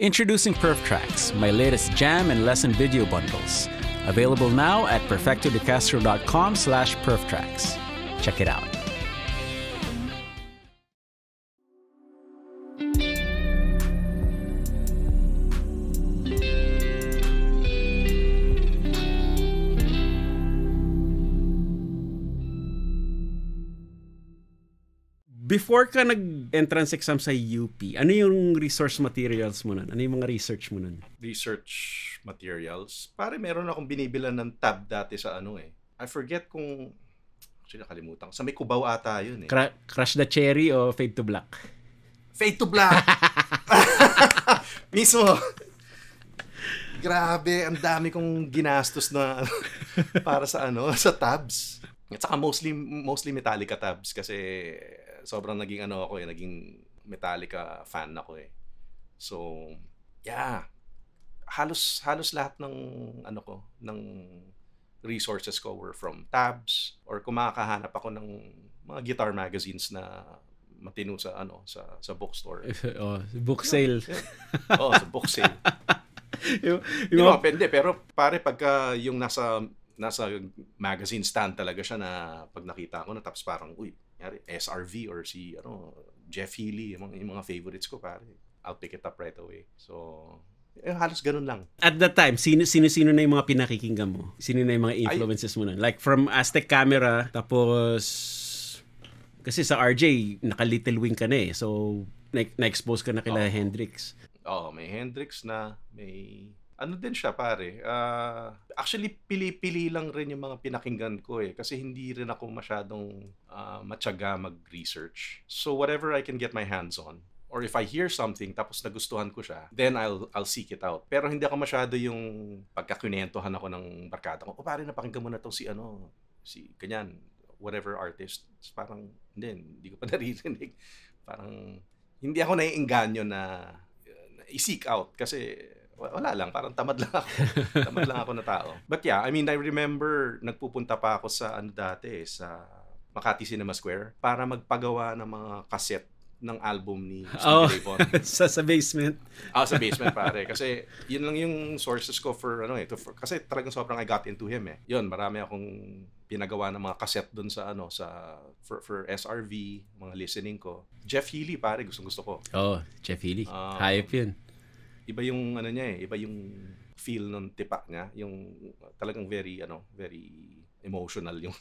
Introducing PerfTracks, my latest jam and lesson video bundles. Available now at perfectodecastro.com slash perftracks. Check it out. Before ka nag-entrance exam sa UP, ano yung resource materials mo nun? Ano yung mga research mo nun? research materials. Pare, meron akong binibilan ng tab dati sa ano eh. I forget kung... Actually, nakalimutan. ko. Sa may kubaw ata yun eh. Cra- Crush the Cherry o Fade to Black? Fade to black! Mismo. Grabe, ang dami kong ginastos na para sa ano, sa tabs. At saka mostly mostly Metallica tabs kasi sobrang naging ano ako eh, naging Metallica fan ako eh. So, yeah. Halos halos lahat ng ano ko, ng resources ko were from tabs or kung makakahanap ako ng mga guitar magazines na matino sa ano sa sa bookstore. oh, book sale. Oo, sa book sale. yung, Yung mga pende, pero pare pagka yung nasa nasa magazine stand talaga siya na pag nakita ko na tapos parang uy, yari, SRV or si ano Jeff Healy, yung, mga- yung mga favorites ko pare. I'll pick it up right away. So, eh, halos ganun lang. at that time, sino, sino-sino na yung mga pinakikinggan mo? Sino na yung mga influences mo nun? Like from Aztec Camera, tapos... Kasi sa RJ, naka-Little Wing ka na eh. So, na- na-expose ka na kila Oo. Hendrix. Oh, may Hendrix na, may ano din siya pare. Ah, actually pili-pili lang rin yung mga pinakinggan ko eh kasi hindi rin ako masyadong ah, matyaga mag-research. So whatever I can get my hands on or if I hear something tapos nagustuhan ko siya, then I'll I'll seek it out. Pero hindi ako masyado yung pagkakunentohan ako ng barkada ko. O pare napakinggan mo na to si ano, si ganyan, whatever artist. Parang hindi, hindi ko pa naririnig. Parang hindi ako naiinganyo na na i-seek out kasi wala lang, parang tamad lang ako. tamad lang ako na tao. But yeah, I mean, I remember nagpupunta pa ako sa ano dati, sa Makati Cinema Square para magpagawa ng mga cassette ng album ni Oh. Stevie Ray Vaughan. sa, sa basement. Ah, sa basement pare. Kasi yun lang yung sources ko for ano eh. To, for, kasi talagang sobrang I got into him eh. Yun, marami akong pinagawa ng mga cassette doon sa ano sa for, for SRV, mga listening ko. Jeff Healy pare, gustong gusto ko. Oh, Jeff Healy. Ah. Hype yun. Iba yung ano niya eh, iba yung feel ng tipa niya, yung talagang very ano, very emotional yung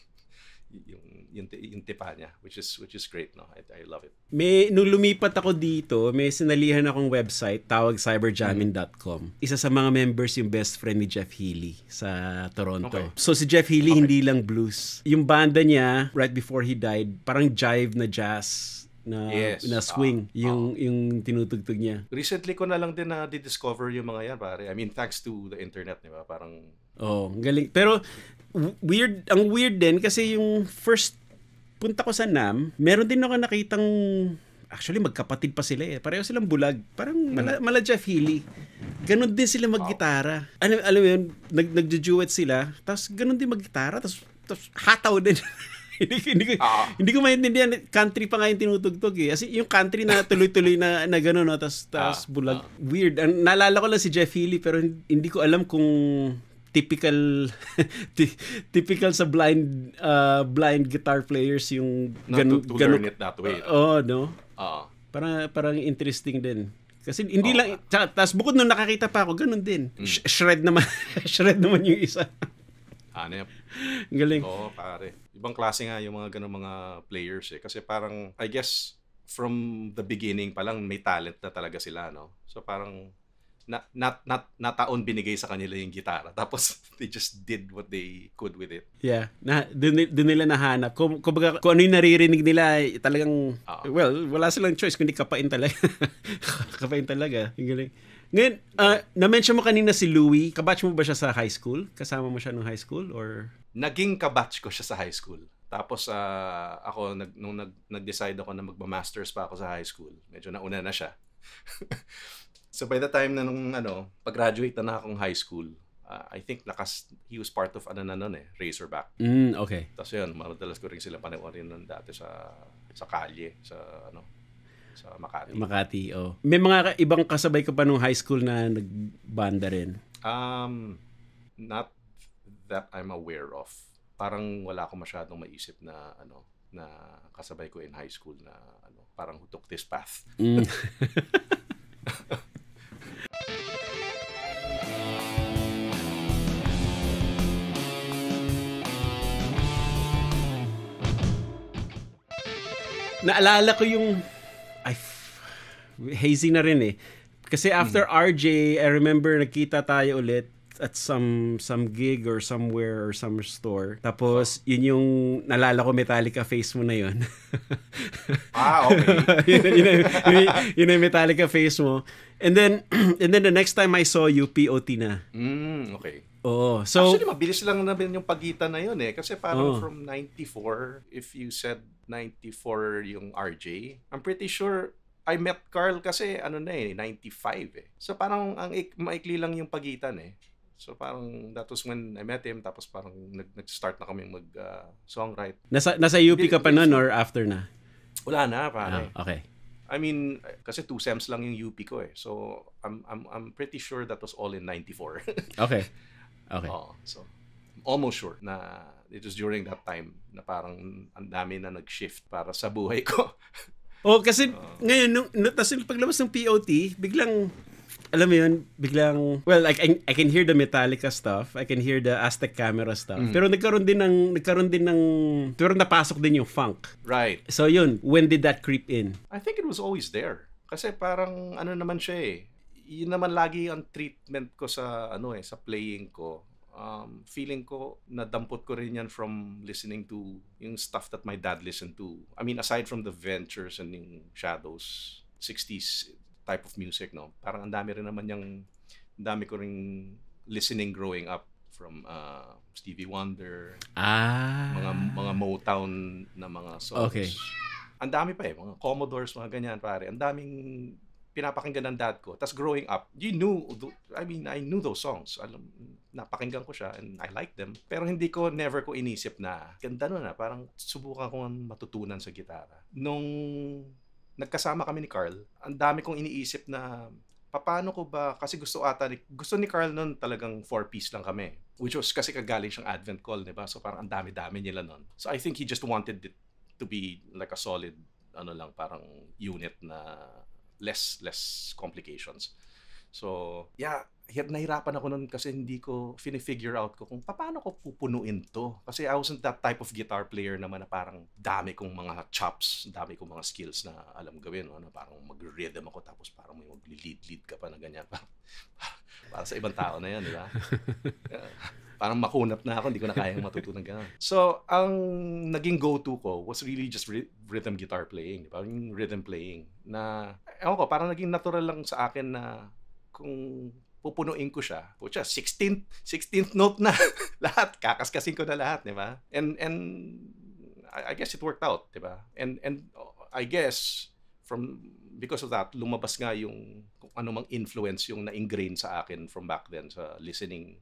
yung yung, yung tipa niya which is which is great no I, I love it May, nung lumipat ako dito, may sinalihan akong website, tawag cyberjamming.com. Isa sa mga members yung best friend ni Jeff Healy sa Toronto. Okay. So si Jeff Healy hindi lang blues. Yung banda niya, right before he died, parang jive na jazz na Yes. na swing Ah, yung yung tinutugtog niya. recently ko na lang din na discover yung mga yan pare I mean thanks to the internet di ba parang Oh, galing. Pero weird, ang weird din kasi yung first punta ko sa NAM, meron din ako nakitang actually magkapatid pa sila eh. Pareho silang bulag. Parang mala, mala Jeff Healy. Ganon din sila maggitara. Ano, alam mo yun, nag, nagjo-duet sila, tapos ganon din maggitara, tapos, tapos hataw din. hindi, hindi, ko, Ah. hindi ko maintindihan. Country pa nga yung tinutugtog eh. Kasi yung country na tuloy-tuloy na, na gano'n, no? tapos, tapos Ah, bulag. Weird. Ang, naalala ko lang si Jeff Healy, pero hindi ko alam kung typical ty- typical sa blind uh, blind guitar players yung ganun, to, to ganun- learn it that way Oo, no? Ah. Parang, parang interesting din. Kasi hindi Oo. lang, tas bukod nung nakakita pa ako, ganun din. Mm. Sh- shred naman, shred naman yung isa. Hanep Galing. Oo, pare. Ibang klase nga yung mga ganung mga players eh. Kasi parang, I guess, from the beginning pa lang, may talent na talaga sila, no? So parang, na, not, not, nataon binigay sa kanila yung gitara. Tapos, they just did what they could with it. Yeah, na doon doon nila nahanap. Kung kumbaga, kung ano yung naririnig nila, eh, talagang Oo. well, wala silang choice kundi kapain talaga. kapain talaga. Galing. Ngayon, uh, na-mention mo kanina si Louie. Kabatch mo ba siya sa high school? Kasama mo siya nung high school or Naging kabatch ko siya sa high school. Tapos, ah, ako, nag, nung nag, nag-decide ako na magma-masters pa ako sa high school, medyo nauna na siya. so, by the time na nung, ano, pag-graduate na na akong high school, ah, I think nakas, he was part of, ano na nun eh, Razorback. Mm, okay. Tapos yun, madalas ko rin sila panoorin nun dati sa sa kalye, sa ano. Sa Makati. Makati, oh. May mga ibang kasabay ka pa nung high school na nagbanda rin. Um, not that I'm aware of. Parang wala akong masyadong maisip na ano na kasabay ko in high school na ano parang who took this path. Mm. Naalala ko yung hazy na rin eh. Kasi after RJ, I remember nagkita tayo ulit at some some gig or somewhere or some store. Tapos yun yung nalala ko Metallica face mo na yun. Ah, okay. yun, yun, yun, yun, yun yung Metallica face mo. And then and then the next time I saw you POT na. mm, okay. Oo. So Actually, mabilis lang naman yung pagitan na yun eh. Kasi parang Oh. from 94, if you said 94 yung RJ, I'm pretty sure I met Carl kasi ano na eh, 95 eh. So parang ang ik- maikli lang yung pagitan eh. So parang that was when I met him tapos parang nag- nag-start na kami mag uh, songwrite. nasa nasa UP ka pa lang. or after na? Wala na pare. Ah, okay. I mean, kasi two sems lang yung UP ko eh. So I'm I'm I'm pretty sure that was all in 94. Okay. Okay. Oo. So, almost sure na it was during that time na parang ang dami na nag-shift para sa buhay ko. Oh, kasi ngayon nung no, tas yung paglabas ng POT, biglang alam mo yun, biglang well, like I, I can hear the Metallica stuff, I can hear the Aztec camera stuff. Mm. Pero nagkaroon din ng nagkaroon din ng pero napasok din yung funk. right. So yun, when did that creep in? I think it was always there. Kasi parang ano naman siya eh. Yun naman lagi ang treatment ko sa ano eh, sa playing ko. Um, feeling ko nadampot ko rin yan from listening to yung stuff that my dad listened to. I mean, aside from the Ventures and yung Shadows, 60s type of music, no? Parang ang dami rin naman yung, ang dami ko rin listening growing up from uh, Stevie Wonder, Ah. mga mga Motown na mga songs. Okay. Ang dami pa eh, mga Commodores, mga ganyan pare. Ang daming pinapakinggan ng dad ko. Tapos growing up, you knew, I mean, I knew those songs. Alam, napakinggan ko siya and I like them. Pero hindi ko, never ko inisip na, ganda nun na, parang subukan ko matutunan sa gitara. Nung nagkasama kami ni Carl, ang dami kong iniisip na, paano ko ba, kasi gusto ata, ni- gusto ni Carl nun talagang four-piece lang kami. Which was kasi kagaling siyang Advent call, di ba? So parang ang dami-dami nila nun. So I think he just wanted it to be like a solid, ano lang, parang unit na less, less complications. So, yeah, hir- nahirapan ako nun kasi hindi ko fini-figure out ko kung paano ko pupunuin to. Kasi I wasn't that type of guitar player naman na parang dami kong mga chops, dami kong mga skills na alam gawin. Ano, parang mag-rhythm ako tapos parang may mag-lead-lead ka pa na ganyan. Parang, para sa ibang tao na yan, di ba? Parang makunap na ako, hindi ko na kayang matutunan ganun. So, ang naging go-to ko was really just ry- rhythm guitar playing. Di ba? Yung rhythm playing. Na, ewan ko, parang naging natural lang sa akin na kung pupunuin ko siya, putya, 16th, 16th note na lahat, kakaskasin ko na lahat, di ba? And, and I, I guess it worked out, di ba? And, and uh, I guess, from, because of that, lumabas nga yung kung ano mang influence yung na-ingrain sa akin from back then sa listening,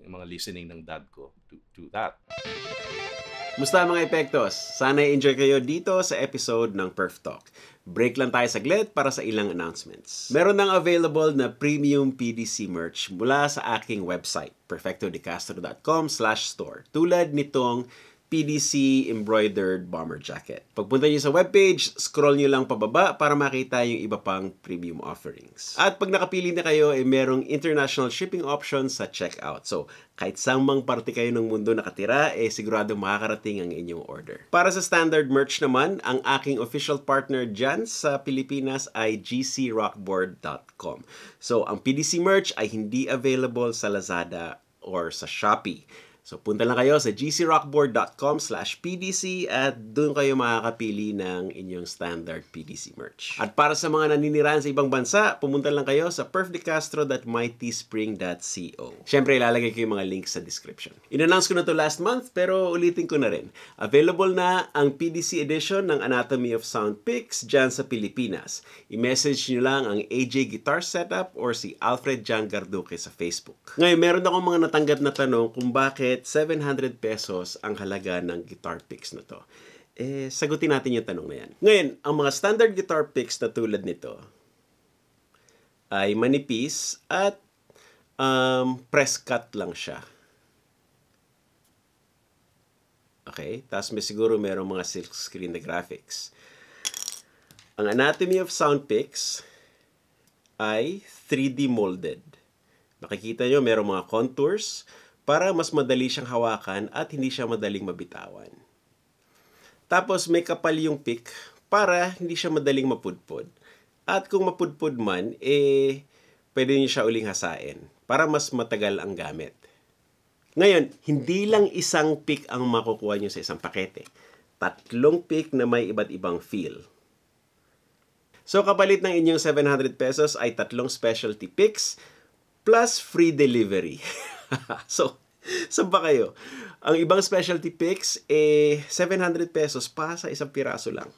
yung mga listening ng dad ko to, to that. Musta mga epektos? Sana enjoy kayo dito sa episode ng Perf Talk. Break lang tayo saglit para sa ilang announcements. Meron nang available na premium PDC merch mula sa aking website, perfectodecastro.com slash store. Tulad nitong PDC embroidered bomber jacket. Pagpunta niyo sa webpage, scroll niyo lang pababa para makita yung iba pang premium offerings. At pag nakapili na kayo, eh, merong international shipping options sa checkout. So, kahit saan mang parte kayo ng mundo nakatira, eh sigurado makakarating ang inyong order. Para sa standard merch naman, ang aking official partner dyan sa Pilipinas ay gcrockboard.com. So, ang PDC merch ay hindi available sa Lazada or sa Shopee. So, punta lang kayo sa gcrockboard.com slash PDC at doon kayo makakapili ng inyong standard PDC merch. At para sa mga naninirahan sa ibang bansa, pumunta lang kayo sa perfdecastro.myteespring.co. Siyempre, ilalagay ko yung mga links sa description. In-announce ko na to last month, pero ulitin ko na rin. Available na ang PDC edition ng Anatomy of Sound Picks dyan sa Pilipinas. I-message nyo lang ang AJ Guitar Setup or si Alfred Jan Garduque sa Facebook. Ngayon, meron akong mga natanggap na tanong kung bakit 700 pesos ang halaga ng guitar picks na to. eh, sagutin natin yung tanong na yan. Ngayon, ang mga standard guitar picks na tulad nito ay manipis at um, press cut lang siya. Okay? Tapos may siguro merong mga silk screen na graphics. Ang anatomy of sound picks ay 3D molded. Makikita nyo merong mga contours para mas madali siyang hawakan at hindi siya madaling mabitawan. Tapos may kapal yung pick para hindi siya madaling mapudpod. At kung mapudpod man, eh, pwede niyo siya uling hasain para mas matagal ang gamit. Ngayon, hindi lang isang pick ang makukuha niyo sa isang pakete. Tatlong pick na may iba't ibang feel. So, kapalit ng inyong 700 pesos ay tatlong specialty picks plus free delivery. so, saan ba kayo? Ang ibang specialty picks, eh, 700 pesos pa sa isang piraso lang.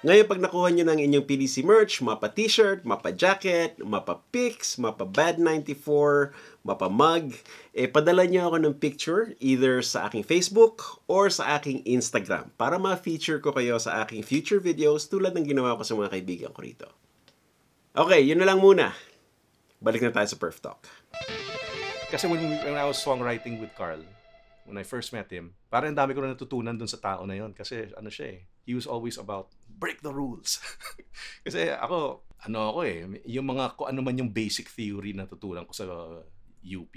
Ngayon, pag nakuha nyo ng inyong PDC merch, mapa t-shirt, mapa jacket, mapa pics, mapa bad 94, mapa mug, eh, padala nyo ako ng picture either sa aking Facebook or sa aking Instagram para ma-feature ko kayo sa aking future videos tulad ng ginawa ko sa mga kaibigan ko rito. Okay, yun na lang muna. Balik na tayo sa Perf Talk. Kasi when, when I was songwriting with Carl, when I first met him, parang ang dami ko na natutunan dun sa tao na yon kasi ano siya eh, he was always about break the rules. kasi ako, ano ako eh, yung mga kung ano man yung basic theory na tutunan ko sa UP,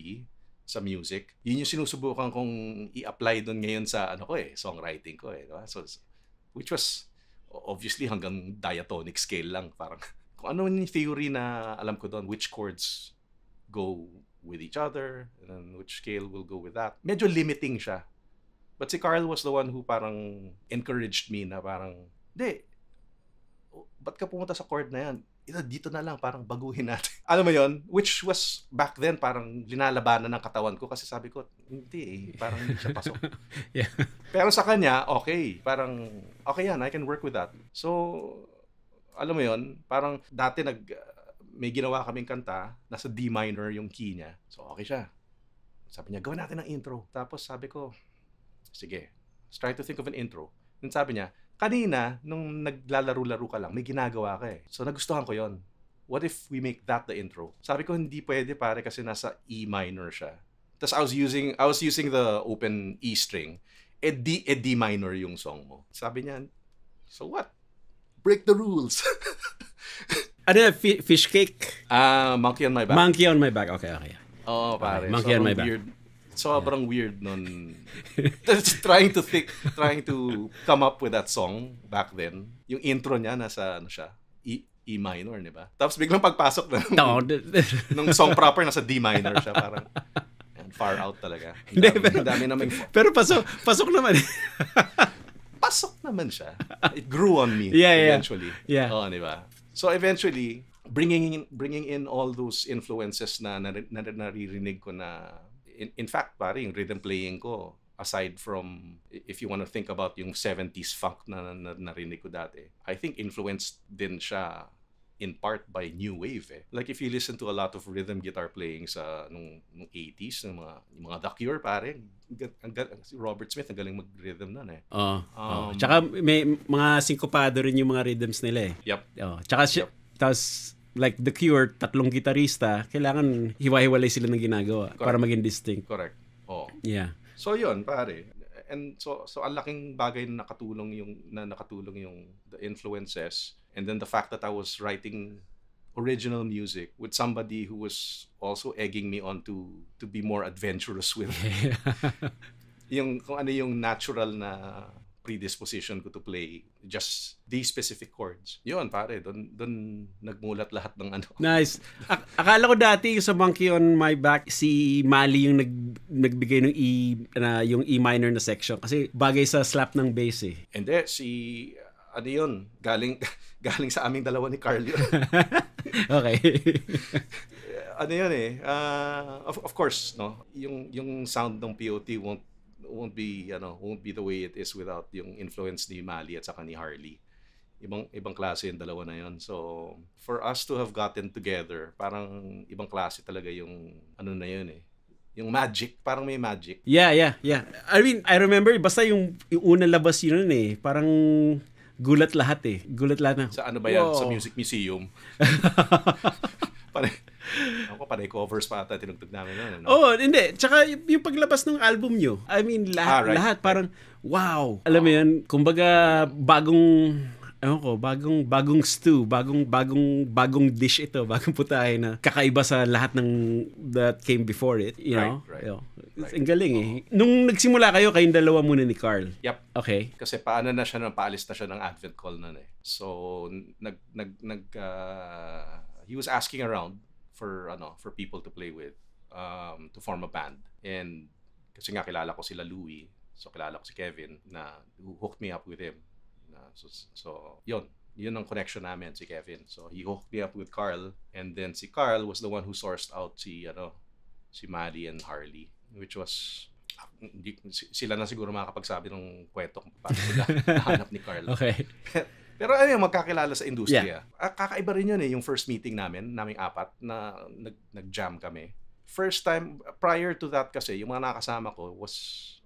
sa music, yun yung sinusubukan kong i-apply doon ngayon sa ano ko eh, songwriting ko eh. Diba? So, which was obviously hanggang diatonic scale lang. Parang kung ano yung theory na alam ko doon, which chords go with each other, and then which scale will go with that. Medyo limiting siya. But si Carl was the one who parang encouraged me na parang, hindi, ba't ka pumunta sa chord na yan? Ito, dito na lang, parang baguhin natin. Alam mo yon Which was, back then, parang linalabanan ng katawan ko kasi sabi ko, hindi eh, parang hindi siya pasok. yeah. Pero sa kanya, okay. Parang, okay yan, I can work with that. So, alam mo yon parang dati nag, may ginawa kaming kanta, nasa D minor yung key niya. So, okay siya. Sabi niya, gawin natin ang intro. Tapos sabi ko, sige, let's try to think of an intro. Then sabi niya, kanina, nung naglalaro-laro ka lang, may ginagawa ka eh. So, nagustuhan ko yon What if we make that the intro? Sabi ko, hindi pwede pare kasi nasa E minor siya. Tapos I was using, I was using the open E string. E D, e D minor yung song mo. Sabi niya, so what? Break the rules. Ano na, fi- fish cake? Ah, monkey on my back. Monkey on my back. Okay, okay. Oo, pare. Okay, monkey on my back. Weird. Sobrang weird nun. trying to think, trying to come up with that song back then. Yung intro niya nasa ano siya, E, e minor, di ba? Tapos biglang pagpasok na No, nung song proper nasa D minor siya, parang far out talaga. Ang Hindi, dami, pero- dami namang pero pasok, pasok naman. pasok naman siya. It grew on me Yeah, yeah. eventually. Yeah. Oo, di ba? So eventually, bringing in, bringing in all those influences na, na, na naririnig ko na in, in fact, pare, yung rhythm playing ko aside from if you want to think about yung 70s funk na, na, na narinig ko dati, I think influenced din siya in part by new wave eh. Like if you listen to a lot of rhythm guitar playing sa nung, nung 80s, ng mga yung mga The Cure pare, ang si Robert Smith ang galing mag-rhythm nun eh. Oo. Um, oh. Tsaka may mga syncopado rin yung mga rhythms nila eh. Yep. Oh, tsaka siya, tapos like The Cure, tatlong gitarista, kailangan hiwa-hiwalay sila ng ginagawa para maging distinct. Correct. Oh. Yeah. So yun, pare. And so so ang laking bagay na nakatulong yung na nakatulong yung the influences and then the fact that I was writing original music with somebody who was also egging me on to to be more adventurous with yung kung ano yung natural na predisposition ko to play just these specific chords. Yun, pare, doon doon nagmulat lahat ng ano. Nice. Ak- akala ko dati sa Monkey on My Back si Mali yung nag nagbigay ng E na yung E minor na section kasi bagay sa slap ng bass eh. And then si ano yun, galing galing sa aming dalawa ni Carl yun. okay. ano yun eh, uh, of, of course, no, yung yung sound ng POT won't won't be ano, won't be the way it is without yung influence ni Mali at saka ni Harley. Ibang ibang klase yung dalawa na yun. So, for us to have gotten together, parang ibang klase talaga yung ano na yun eh. Yung magic, parang may magic. Yeah, yeah, yeah. I mean, I remember, basta yung, yung unang labas yun eh. Parang gulat lahat eh. Gulat lahat na. Sa ano ba yan? Wow. Sa Music Museum. panay, ako, panay covers pa ata tinugtog namin nun. Ano? Oh, hindi. Tsaka yung paglabas ng album nyo, I mean, lahat, Ah, right. lahat parang, wow. Alam mo yan, kumbaga, bagong, ano ko, bagong, bagong stew, bagong, bagong, bagong dish ito, bagong putahe na kakaiba sa lahat ng that came before it, you know? Right, right. Yo, Right. Ang galing eh. Nung nagsimula kayo, kayong dalawa muna ni Carl. Yep. Okay. Kasi paano na siya, nang paalis na siya ng Advent call nun eh. So, nag, nag, nag, uh, he was asking around for, ano, for people to play with, um, to form a band. And, kasi nga kilala ko sila Louie, so kilala ko si Kevin, na who hooked me up with him. Na, so, so, yun. Yun ang connection namin, si Kevin. So, he hooked me up with Carl, and then si Carl was the one who sourced out si, ano, si Maddie and Harley, which was si- sila na siguro makakapagsabi ng kwento kung paano sila nahanap ni Carl. Okay. Pero ano yung magkakilala sa industriya? Ah, kakaiba rin yun eh, yung first meeting namin, naming apat, na nag, nag-jam kami. First time, prior to that kasi, yung mga nakasama ko was,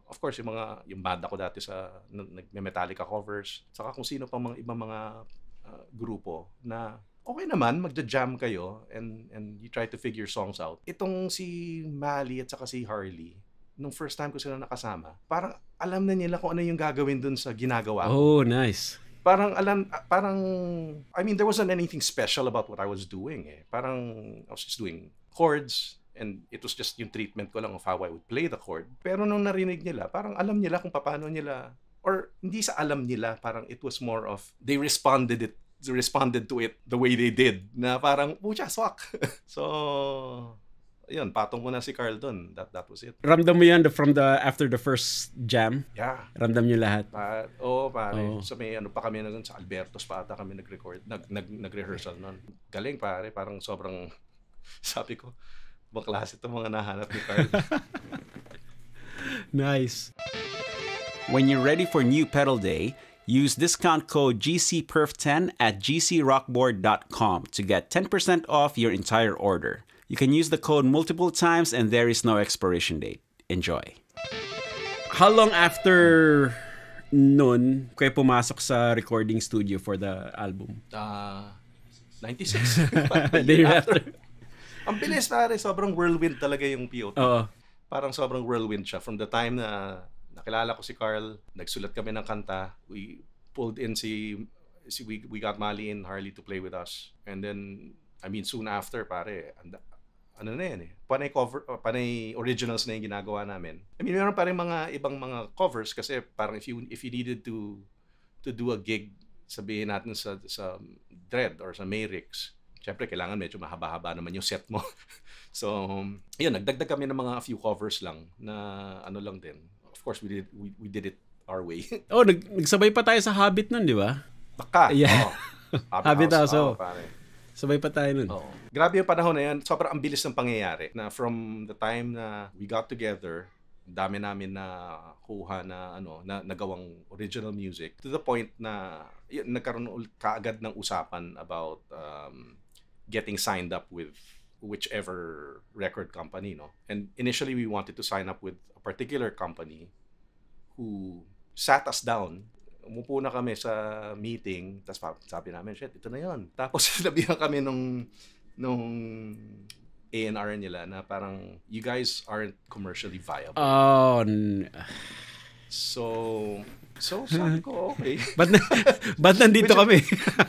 of course, yung mga, yung banda ko dati sa, nag-Metallica covers, saka kung sino pang mga ibang mga ah, grupo na okay naman, magja-jam kayo and, and you try to figure songs out. Itong si Mali at saka si Harley, nung first time ko sila nakasama, parang alam na nila kung ano yung gagawin dun sa ginagawa ko Oh, nice. parang alam parang I mean there wasn't anything special about what I was doing eh. Parang I was just doing chords and it was just yung treatment ko lang of how I would play the chord. Pero nung narinig nila, parang alam nila kung paano nila or hindi sa alam nila, parang it was more of they responded it responded to it the way they did na parang pucha swak. so yun, patong ko na si Carl doon. That that was it. Ramdam mo yan the- from the, after the first jam? Yeah. Ramdam nyo lahat? Pa, oo, pare. Oo. So may ano pa kami nun, sa Albertos pa ata kami nag-record, nag, nag, nag-rehearsal nun. Galing pare, parang sobrang, sabi ko, ibang klase itong mga nahanap ni Carl. Nice. When you're ready for new pedal day, use discount code GCPerf10 at gcrockboard.com to get 10% off your entire order. You can use the code multiple times and there is no expiration date. Enjoy. How long after nun kayo pumasok sa recording studio for the album? Ah, 96. Parang a Day year after. Ang bilis pare, sobrang whirlwind talaga yung POT. Oo. Parang sobrang whirlwind siya. From the time na nakilala ko si Carl, nagsulat kami ng kanta, we pulled in si, si we, we got Mali and Harley to play with us. And then, I mean, soon after, pare, anda, ano na yan eh, panay cover, uh, panay originals na yung ginagawa namin. I mean, meron pa rin mga ibang mga covers kasi parang if you if you needed to to do a gig, sabihin natin sa sa Dread or sa Mayrix, syempre kailangan medyo mahaba-haba naman yung set mo. so, yun, nagdagdag kami ng mga few covers lang na ano lang din. Of course, we did we, we did it our way. Oh, nag, nagsabay pa tayo sa Habit nun, di ba? Baka. Yeah. oo. Habit House, oo, oh. pare. Sabay pa tayo nun. Oo. Grabe yung panahon na yan. Sobrang ang bilis ng pangyayari. Na from the time na we got together, dami namin na kuha na ano na nagawang original music to the point na yun, nagkaroon ul- kaagad ng usapan about um, getting signed up with whichever record company no? And initially we wanted to sign up with a particular company who sat us down. Umupo na kami sa meeting tapos sabi namin shit ito na yon tapos sinabihan kami nung nung A&R nila na parang you guys aren't commercially viable. Oh, n- so so sabi ko okay. Ba't, na, ba't nandito kami?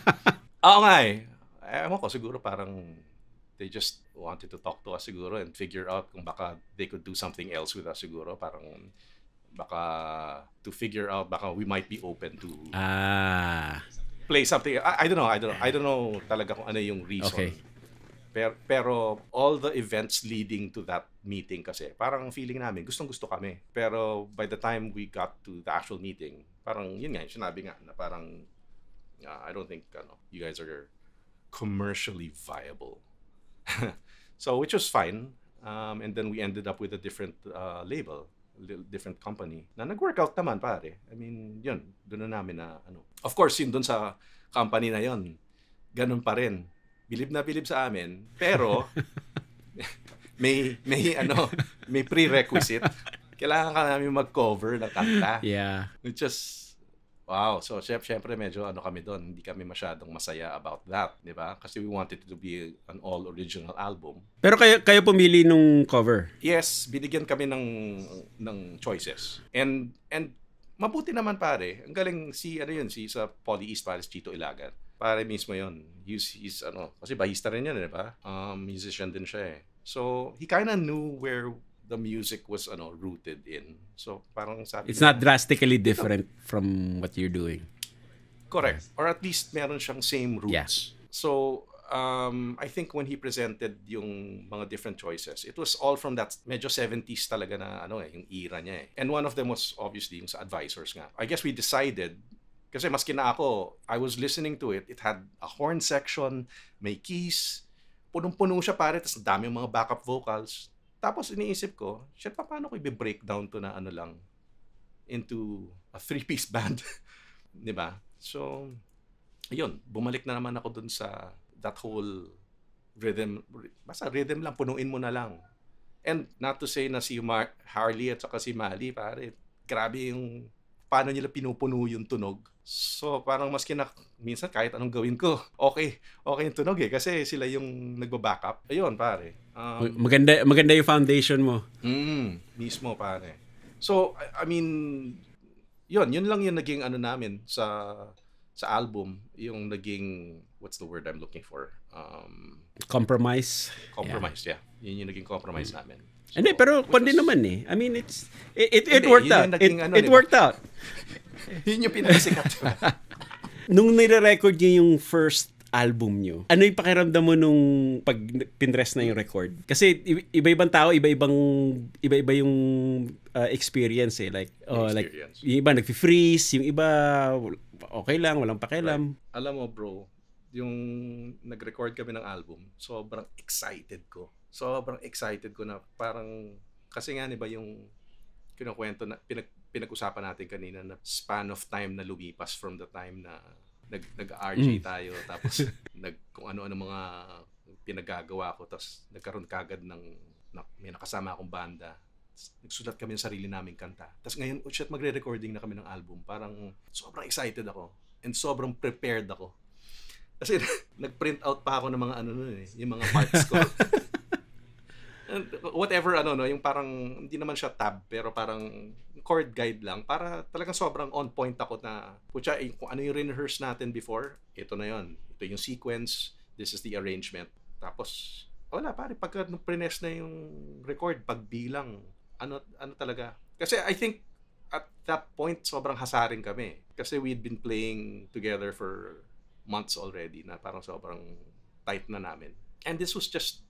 Oo nga eh. Ewan ko, siguro parang they just wanted to talk to us siguro and figure out kung baka they could do something else with us siguro. Parang baka to figure out baka we might be open to ah, play something. I, I don't know, I don't know. I don't know talaga kung ano yung reason. Okay. Pero, pero all the events leading to that meeting kasi, parang feeling namin, gustong gusto kami. Pero by the time we got to the actual meeting, parang yun nga, sinabi nga na parang, uh, I don't think ano, you guys are commercially viable. so which was fine. Um, and then we ended up with a different uh, label, different company na nag-work out naman pare. I mean, yun, doon na namin na ano. Of course, yun doon sa company na yun, ganun pa rin. Bilib na bilib sa amin, pero may may ano, may prerequisite. Kailangan ka namin mag-cover ng kanta. Yeah. Which is, wow. So, syem- syempre, medyo ano kami doon. Hindi kami masyadong masaya about that. Di ba? Kasi we wanted it to be an all-original album. Pero kayo, kayo pumili nung cover. Yes, binigyan kami ng ng choices. And and mabuti naman pare. Ang galing si ano yun, si sa Poly East pare si Chito Ilagan. Pare mismo yun. He's, he's ano, kasi bahista rin yan, di ba? Um, musician din siya eh. So, he kind of knew where the music was ano rooted in. So, parang sabi It's niya, not drastically different from what you're doing. Correct. Or at least meron siyang same roots. Yeah. So, um, I think when he presented yung mga different choices, it was all from that medyo 70s talaga na ano eh, yung era niya eh. And one of them was obviously yung sa advisors nga. I guess we decided kasi maski na ako, I was listening to it, it had a horn section, may keys, punong-puno siya pare, tapos dami yung mga backup vocals. Tapos iniisip ko, shit, pa, paano ko i-breakdown to na ano lang into a three-piece band? Di ba? So, yun, bumalik na naman ako dun sa that whole rhythm. Basta rhythm lang, punuin mo na lang. And not to say na si Mar- Harley at saka si Mali, pare, grabe yung paano nila pinupuno yung tunog. So, parang maski na minsan kahit anong gawin ko, okay, okay yung tunog eh. Kasi sila yung nagba-backup. Ayun, pare. Um, Maganda maganda yung foundation mo. Mm, mismo pare. So, I, I mean, yun, yun lang yung naging ano namin sa sa album, yung naging what's the word I'm looking for? Um, Compromise. compromise, yeah. Yun yung naging compromise namin. So, Hindi, pero kundi naman eh. I mean, it's it it, it Hindi, worked out. yung It, naging ano, it worked out. yun yung pinakasikat. Nung nire-record niyo yung first album niyo, ano yung pakiramdam mo nung pag pinress na yung record? Kasi iba-ibang tao, iba-ibang iba-iba yung uh, experience eh. Like, oh, like yung iba nagfi-freeze, yung iba okay lang, walang pakialam. Alam mo, bro, yung nag-record kami ng album, sobrang excited ko. Sobrang excited ko na parang, kasi nga, di ba yung kinukwento na, pinag, pinag-usapan natin kanina na span of time na lumipas from the time na nag, nag-RJ Mm. tayo, tapos nag, kung ano-ano mga pinagagawa ko, tapos nagkaroon kagad ng, na, may nakasama akong banda, nagsulat kami ng sarili naming kanta. Tapos ngayon, oh shit, magre-recording na kami ng album. Parang sobrang excited ako. And sobrang prepared ako. Kasi nag-print out pa ako ng mga ano nun eh, yung mga parts ko. Whatever ano no, yung parang hindi naman siya tab pero parang chord guide lang para talagang sobrang on point ako na putya eh, kung ano yung rehearse natin before, ito na yon. Ito yung sequence, this is the arrangement. Tapos wala pare pagka nung prines na yung record pagbilang ano ano talaga. Kasi I think at that point sobrang hasaring kami kasi we'd been playing together for months already na parang sobrang tight na namin. And this was just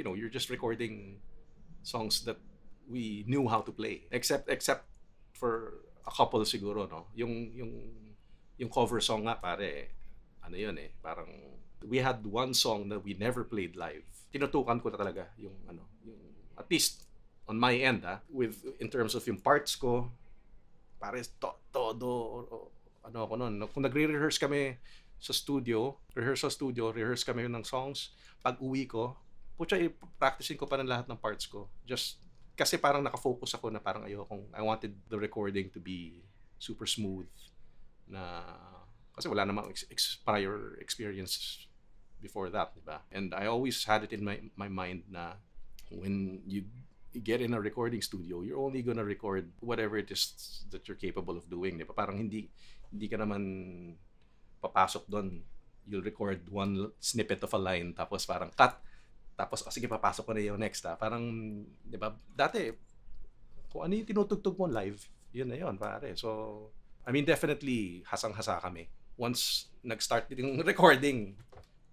you know, you're just recording songs that we knew how to play. Except except for a couple siguro, no. Yung yung yung cover song nga pare, ano yun eh, parang we had one song that we never played live. Tinutukan ko na talaga yung ano, yung at least on my end ah, with in terms of yung parts ko, pare to, todo o- ano ako noon. Kung nagre-rehearse kami sa studio, rehearsal studio, rehearse kami ng songs, pag uwi ko, putya, practicing ko pa ng lahat ng parts ko. Just, kasi parang nakafocus ako na parang ayokong, I wanted the recording to be super smooth na, kasi wala namang ex, ex, prior experience before that, di ba? And I always had it in my, my mind na when you get in a recording studio, you're only gonna record whatever it is that you're capable of doing, di ba? Parang hindi, hindi ka naman papasok doon. You'll record one snippet of a line, tapos parang cut, tapos, oh, sige, papasok ko na yung next, ha? Parang, di ba, dati, kung ano yung tinutugtog mo live, yun na yun, pare. So, I mean, definitely, hasang-hasa kami. Once nag-start yung recording,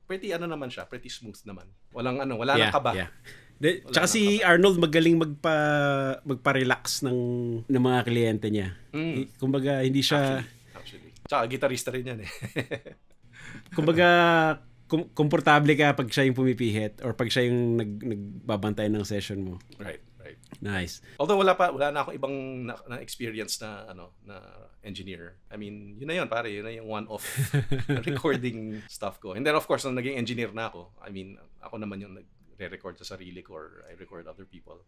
pretty ano naman siya, pretty smooth naman. Walang ano, wala nang kaba. Yeah. De, Wala tsaka si Arnold magaling magpa magpa-relax ng ng mga kliyente niya. Mm. Kumbaga hindi siya Actually. Tsaka gitarista rin yan eh. kumbaga kom- komportable ka pag siya yung pumipihit or pag siya yung nag nagbabantay ng session mo. right, right. Nice. Although wala pa, wala na akong ibang na, na experience na ano na engineer. I mean, yun na yun pare, yun na yung one-off recording stuff ko. And then of course, nung naging engineer na ako, I mean, ako naman yung nag re-record sa sarili ko or I record other people.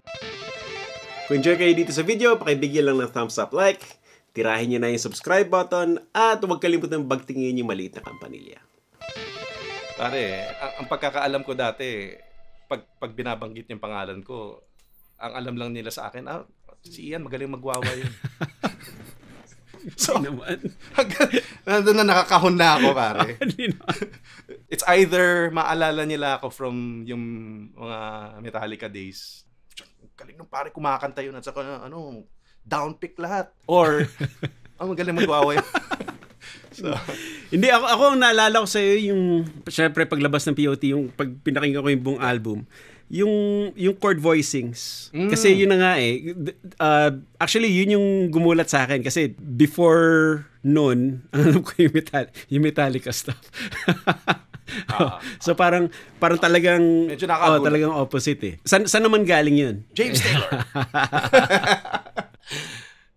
Kung enjoy kayo dito sa video, pakibigyan lang ng thumbs up like, tirahin nyo na yung subscribe button, at huwag kalimutan bagtingin yung maliit na kampanilya. Pare, ang, ang pagkakaalam ko dati, pag, pag binabanggit yung pangalan ko, ang alam lang nila sa akin, ah, si Ian magaling magwawa yun. so, naman. nandun na nakakahon na ako, pare. It's either maalala nila ako from yung mga Metallica days. Galing nung pare kumakanta yun at saka ano, down pick lahat. Or, ang magaling magwawa yun. So, Hindi, ako, ako ang naalala ko sa'yo yung, syempre paglabas ng POT, yung pag pinakinggan ko yung buong album, yung yung chord voicings. Mm. Kasi yun na nga eh. Uh, actually, yun yung gumulat sa akin. Kasi before noon, ang alam ko yung, metal, yung Metallica stuff. Ah. so parang parang talagang Medyo oh, talagang opposite eh. San, saan naman galing yun? James Taylor!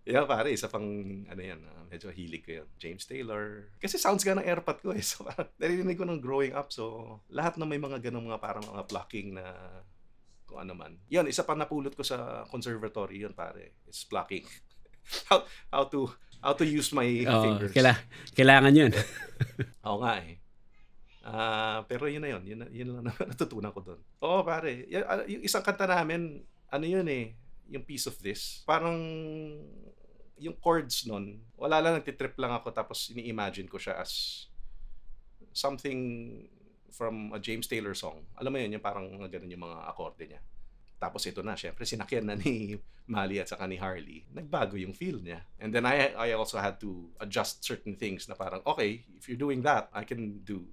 yeah, pare, isa pang, ano yan, ah, medyo hilig ko yun. James Taylor. Kasi sounds ka ng airpot ko eh. So, parang, narinig ko nung growing up. So, lahat na may mga ganong mga parang mga plucking na kung ano man. Yun, isa pa napulot ko sa conservatory yun, pare. It's plucking. how, how to how to use my Oh, fingers. kaila, kailangan yun. Oo nga eh. Ah, pero yun na yun. Yun, yun lang na natutunan ko doon. Oo, pare. Y- ah, yung isang kanta namin, ano yun eh, yung Piece of This. Parang yung chords nun, wala lang, nagtitrip lang ako tapos ini-imagine ko siya as something from a James Taylor song. Alam mo yun, yung parang ganun yung mga akorde niya. Tapos ito na, syempre, sinakyan na ni Mali at saka ni Harley. Nagbago yung feel niya. And then I, I also had to adjust certain things na parang, okay, if you're doing that, I can do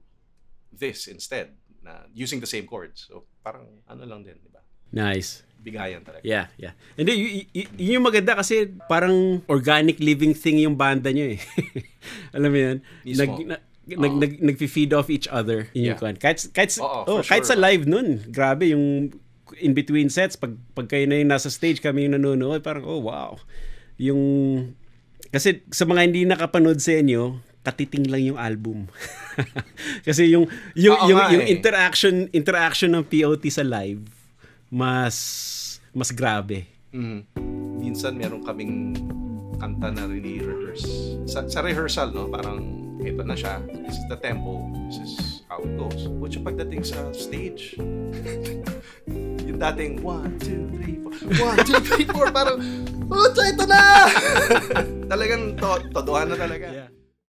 this instead na using the same chords. So parang ano lang din, di ba? Nice. Bigayan talaga. Yeah, yeah. Hindi, y- y- y- yun yung maganda kasi parang organic living thing yung banda nyo eh. Alam mo yun? Mismo. Nag, na, nag, nag, nag-feed off each other. Yun yung Yeah. kwan. Kahit, kahit, Oo, oh, kahit sa sure. live nun, grabe yung in between sets, pag, pag kayo na yung nasa stage, kami yung nanonood, parang, oh wow. Yung, kasi sa mga hindi nakapanood sa inyo, katiting lang yung album. kasi yung yung Oo yung, nga yung eh. interaction interaction ng POT sa live mas mas grabe. Mhm. Minsan meron kaming kanta na re-rehearse. Sa, sa rehearsal, no, parang ito na siya. This is the tempo. This is how it goes. But yung pagdating sa stage, yung dating 1, 2, 3, 4, 1, 2, 3, 4, parang, oh, ito na! Talagang to, todohan na talaga. Yeah.